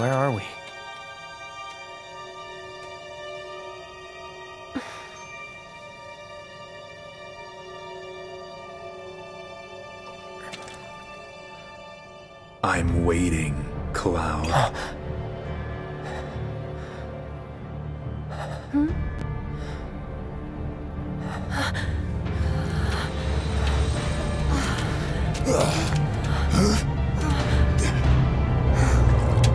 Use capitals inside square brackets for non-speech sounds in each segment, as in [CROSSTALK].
where are we? I'm waiting, Cloud. [GASPS]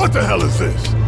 What the hell is this?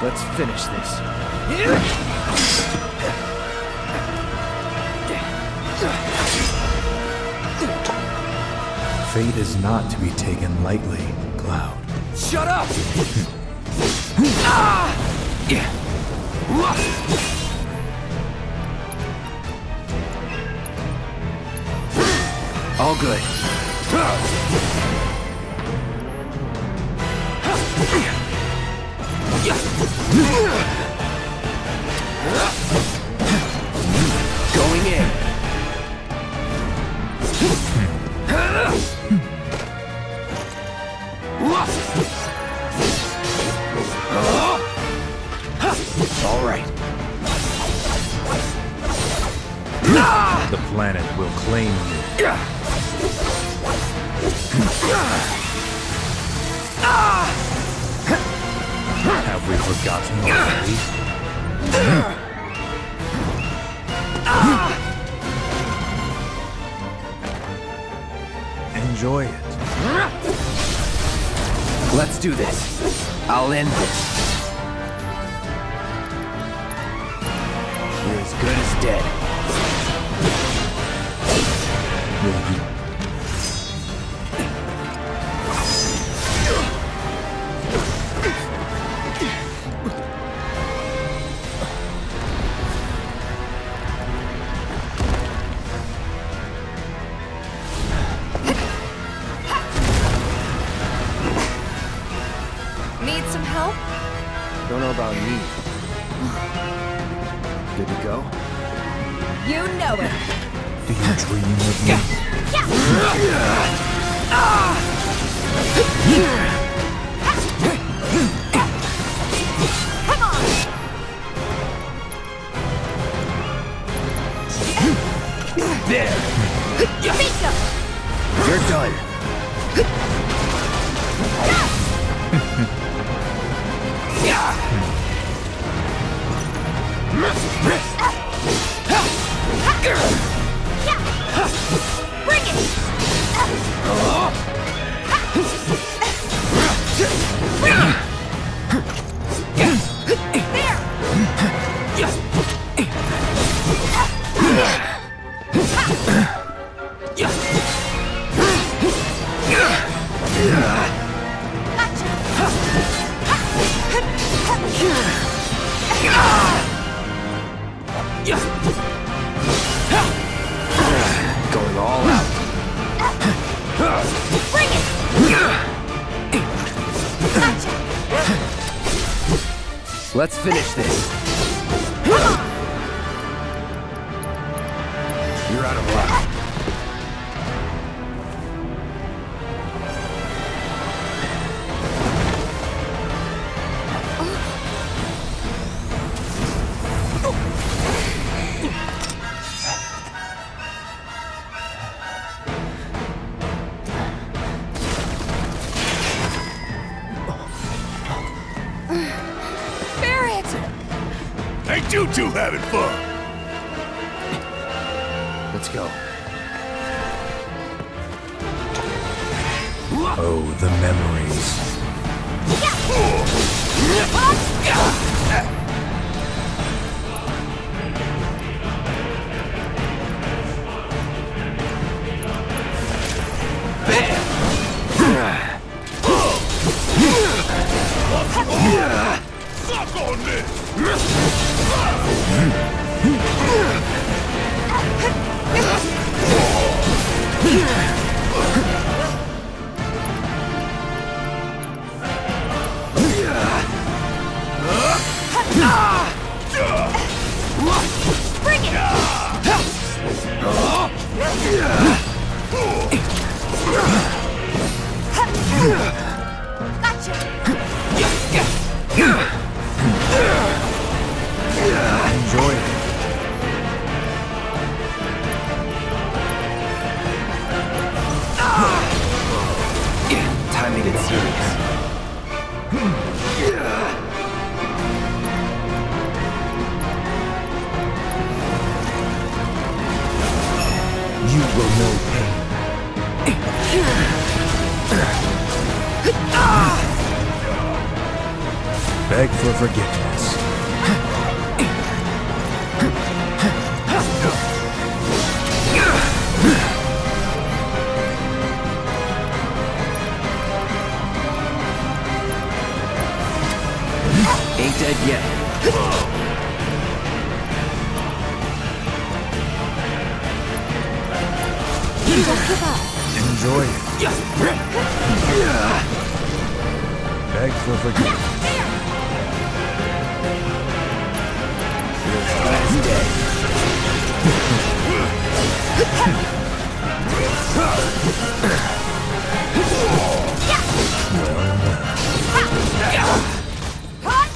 Let's finish this. Fate is not to be taken lightly, Cloud. Shut up! Ah! All good. ねえ。Let's do this. I'll end this. You're as good as dead. Come two having fun? Let's go. Oh, the memories. Suck on this! うん。Get serious. You will know pain. Beg for forgiveness. Dead yet. Enjoy it. Beg for forgiveness. Last [LAUGHS] day.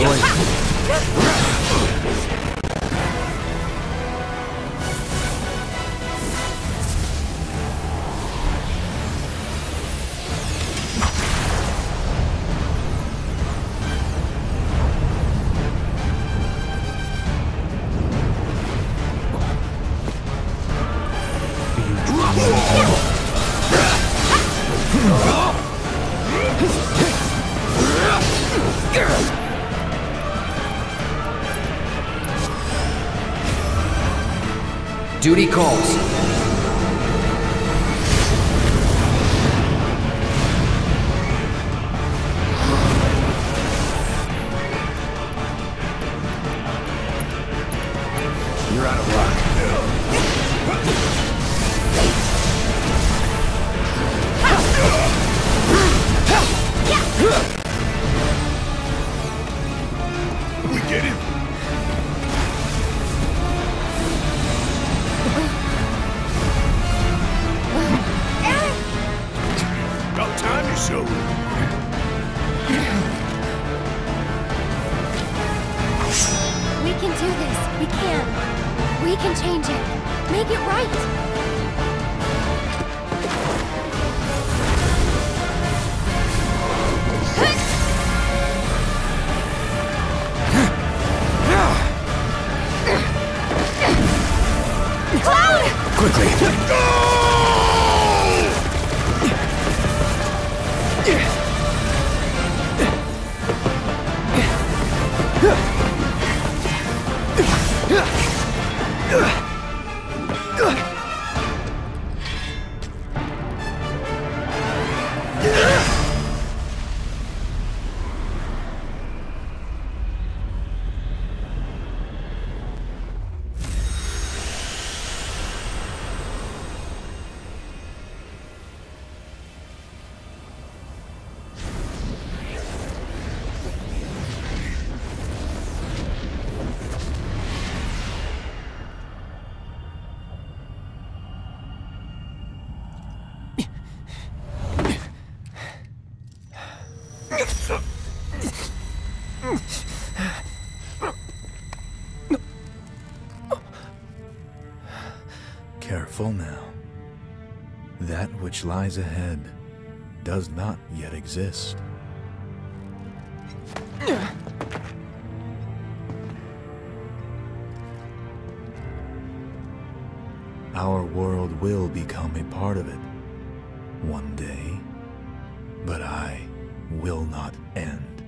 Enjoy Duty calls. We can We can change it. Make it right. Cloud! Quickly! Careful now. That which lies ahead does not yet exist. Our world will become a part of it one day, but I will not end.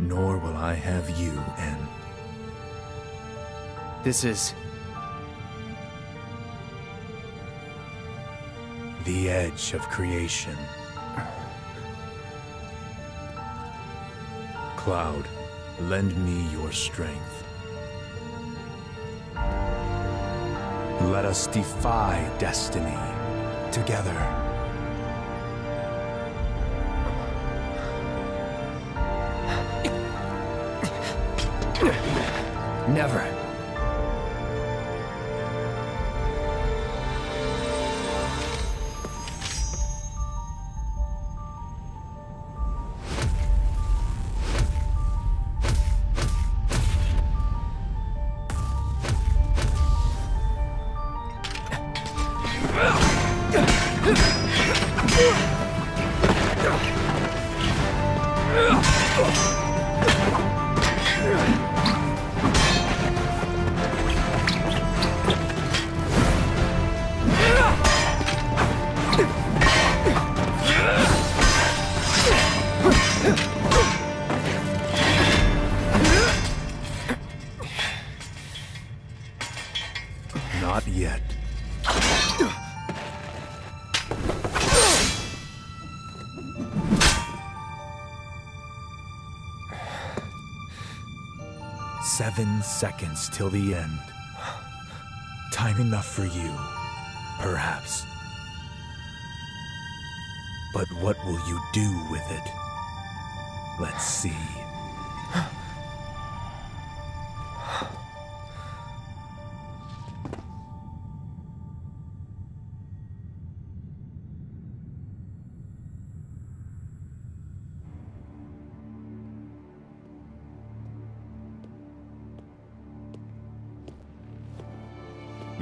Nor will I have you end. This is. The edge of creation. Cloud, lend me your strength. Let us defy destiny together. Never. seconds till the end. Time enough for you, perhaps. But what will you do with it? Let's see.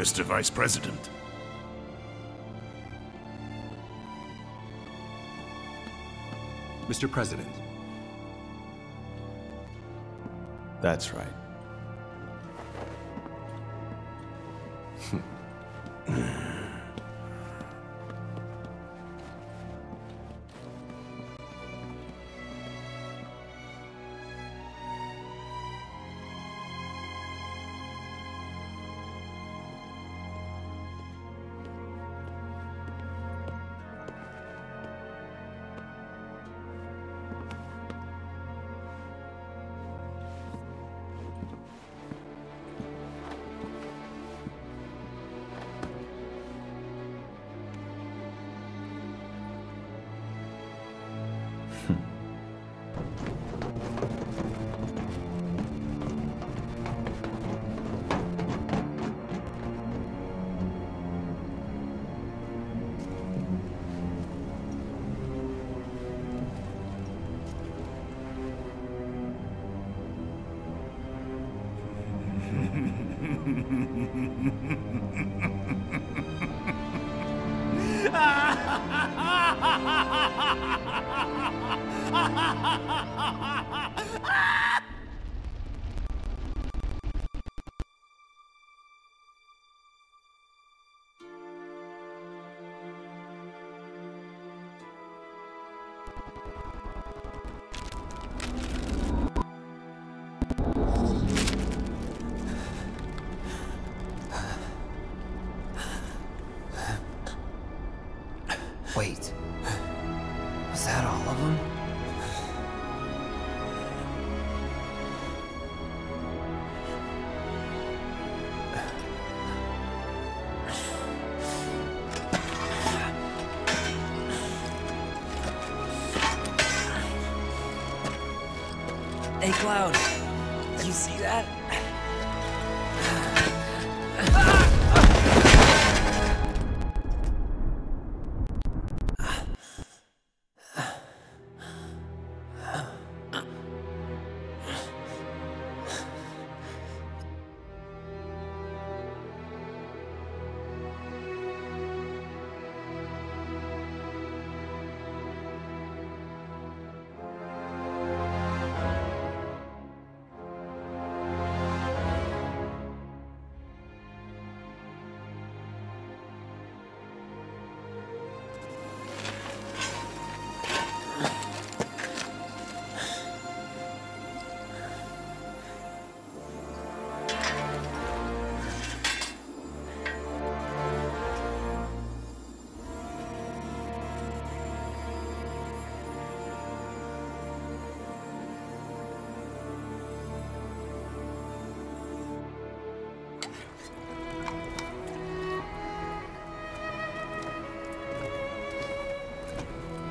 Mr. Vice President. Mr. President. That's right. Wait. Was that all of them? Hey, Cloud. You see that?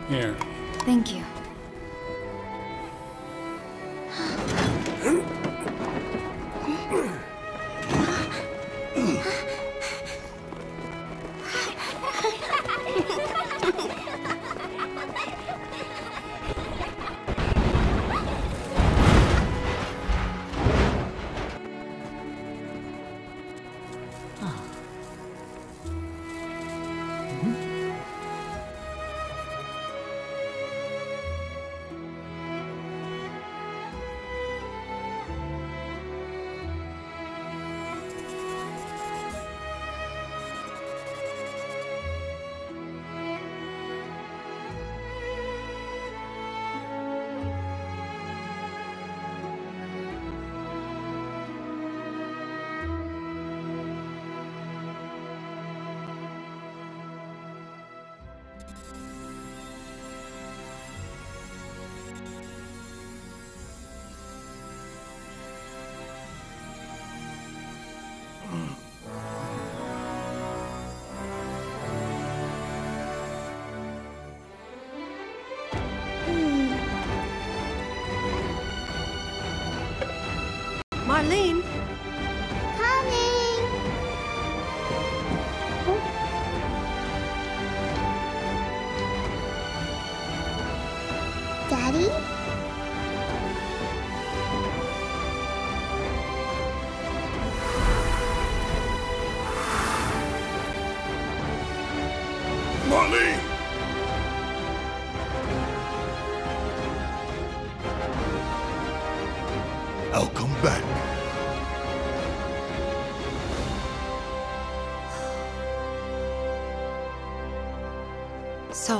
Here. Thank you. So,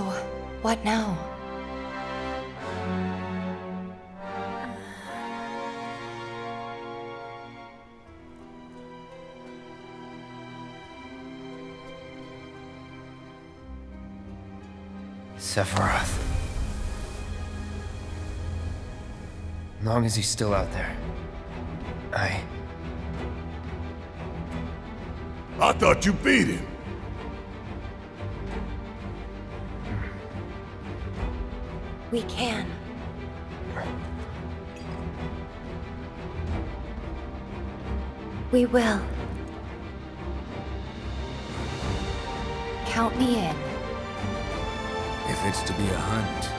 what now? Sephiroth. Long as he's still out there. I... I thought you beat him. We can. We will. Count me in. If it's to be a hunt,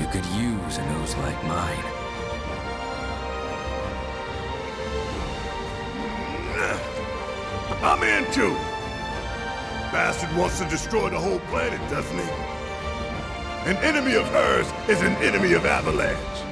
you could use a nose like mine. I'm in too. Bastard wants to destroy the whole planet, doesn't he? An enemy of hers is an enemy of Avalanche.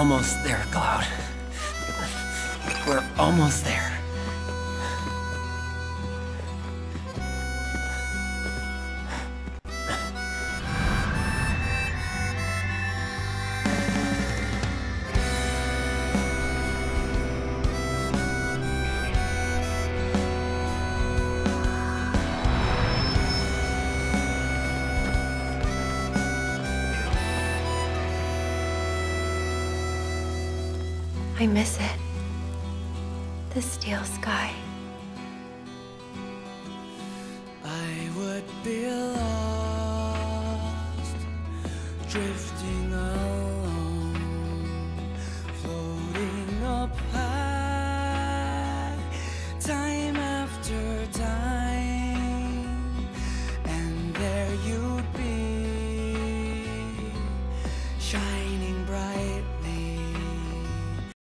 Almost there, Cloud. We're almost there. I miss it. The steel sky. I would be